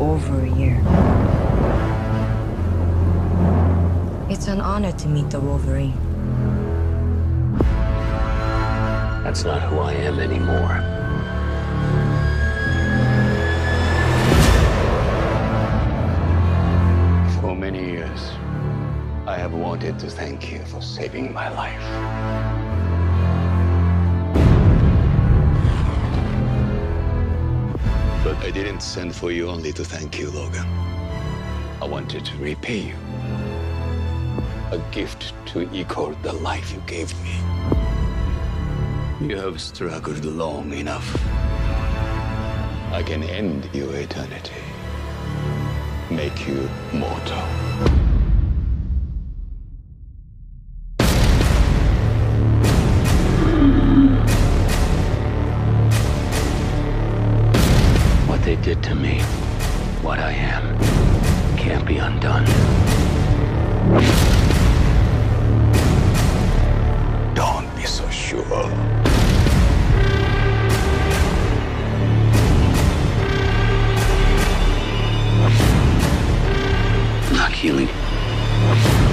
over a year. It's an honor to meet the Wolverine. That's not who I am anymore. For many years, I have wanted to thank you for saving my life. I didn't send for you only to thank you, Logan. I wanted to repay you. A gift to equal the life you gave me. You have struggled long enough. I can end your eternity. Make you mortal. Did to me, what I am, can't be undone. Don't be so sure. Not healing.